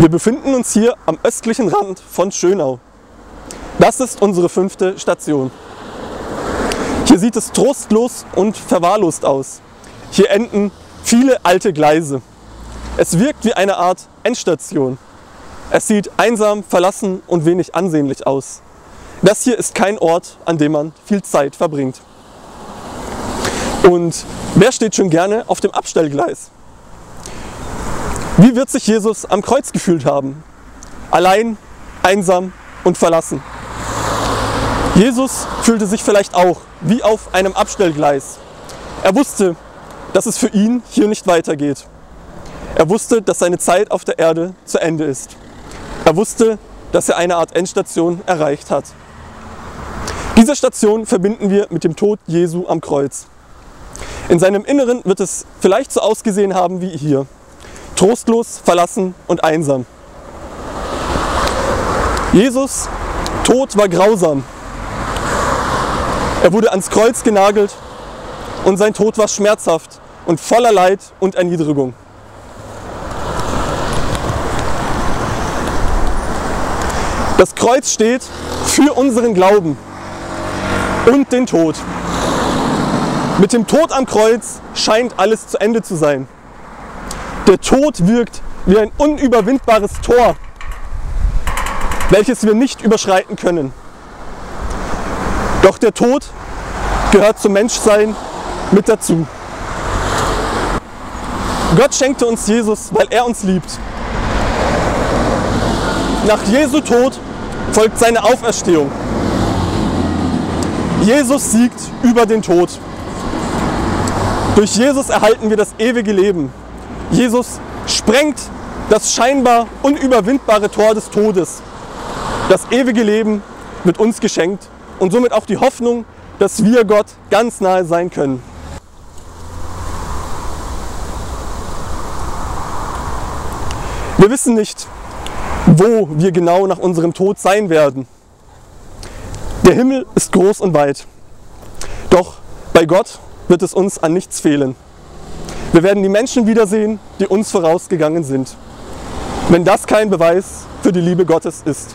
Wir befinden uns hier am östlichen Rand von Schönau. Das ist unsere fünfte Station. Hier sieht es trostlos und verwahrlost aus. Hier enden viele alte Gleise. Es wirkt wie eine Art Endstation. Es sieht einsam, verlassen und wenig ansehnlich aus. Das hier ist kein Ort, an dem man viel Zeit verbringt. Und wer steht schon gerne auf dem Abstellgleis? Wie wird sich Jesus am Kreuz gefühlt haben? Allein, einsam und verlassen. Jesus fühlte sich vielleicht auch wie auf einem Abstellgleis. Er wusste, dass es für ihn hier nicht weitergeht. Er wusste, dass seine Zeit auf der Erde zu Ende ist. Er wusste, dass er eine Art Endstation erreicht hat. Diese Station verbinden wir mit dem Tod Jesu am Kreuz. In seinem Inneren wird es vielleicht so ausgesehen haben wie hier. Trostlos, verlassen und einsam. Jesus Tod war grausam. Er wurde ans Kreuz genagelt und sein Tod war schmerzhaft und voller Leid und Erniedrigung. Das Kreuz steht für unseren Glauben und den Tod. Mit dem Tod am Kreuz scheint alles zu Ende zu sein. Der Tod wirkt wie ein unüberwindbares Tor, welches wir nicht überschreiten können. Doch der Tod gehört zum Menschsein mit dazu. Gott schenkte uns Jesus, weil er uns liebt. Nach Jesu Tod folgt seine Auferstehung. Jesus siegt über den Tod. Durch Jesus erhalten wir das ewige Leben. Jesus sprengt das scheinbar unüberwindbare Tor des Todes. Das ewige Leben wird uns geschenkt und somit auch die Hoffnung, dass wir Gott ganz nahe sein können. Wir wissen nicht, wo wir genau nach unserem Tod sein werden. Der Himmel ist groß und weit. Doch bei Gott wird es uns an nichts fehlen. Wir werden die Menschen wiedersehen, die uns vorausgegangen sind. Wenn das kein Beweis für die Liebe Gottes ist.